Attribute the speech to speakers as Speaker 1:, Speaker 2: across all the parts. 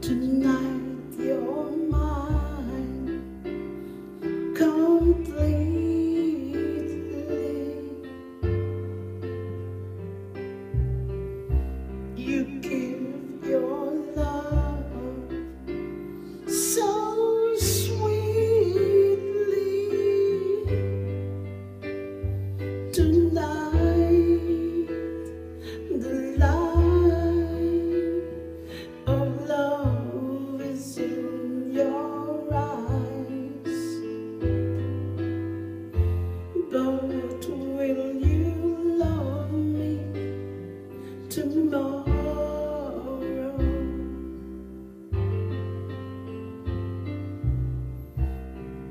Speaker 1: tonight.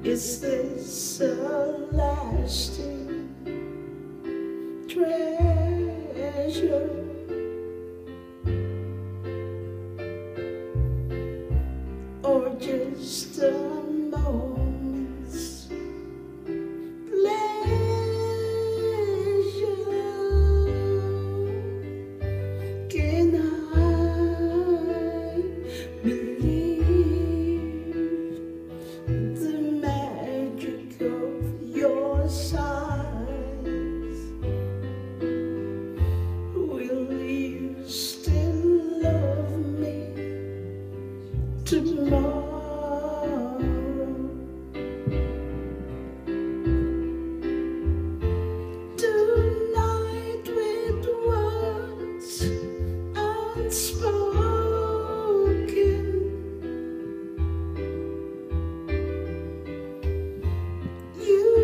Speaker 1: Is this a lasting treasure? Or just a moment?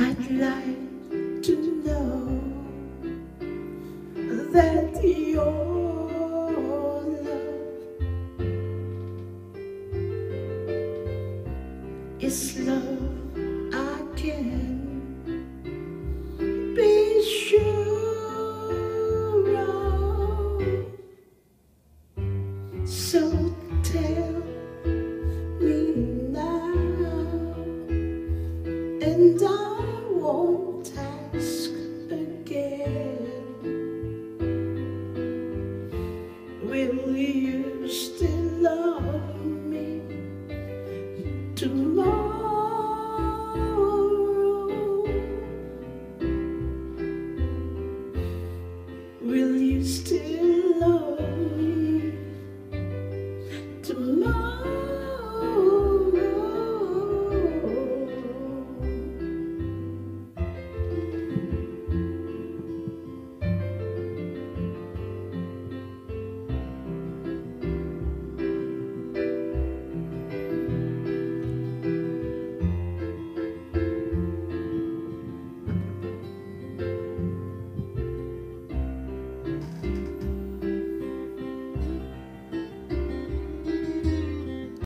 Speaker 1: I'd like to know that your love is love I can be sure of. So love.